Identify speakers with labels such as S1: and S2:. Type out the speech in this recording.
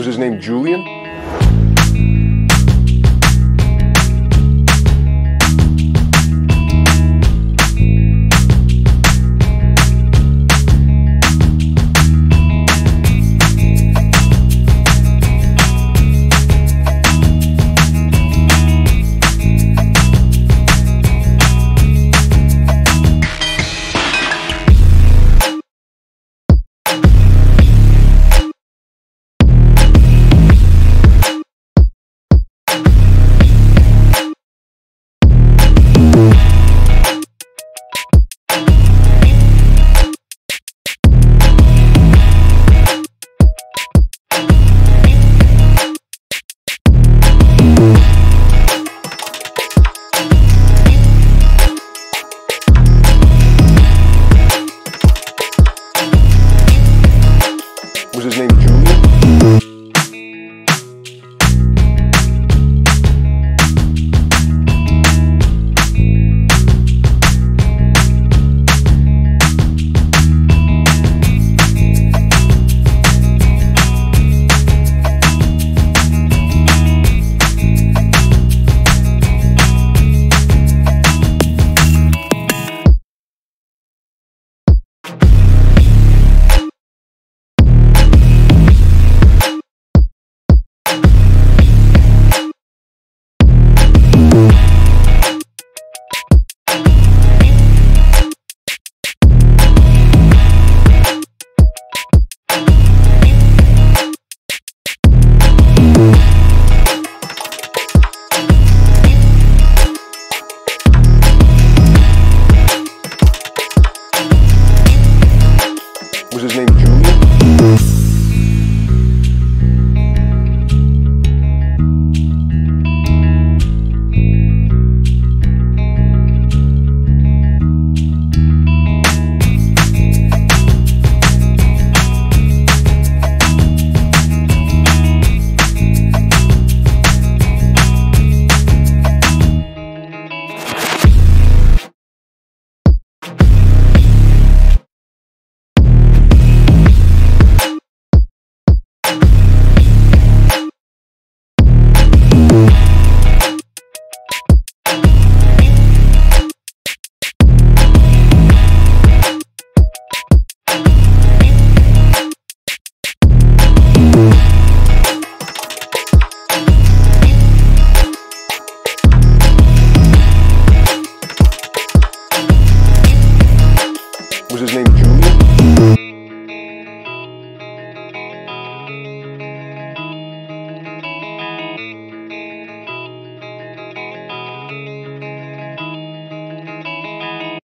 S1: Was his name Julian? was his name?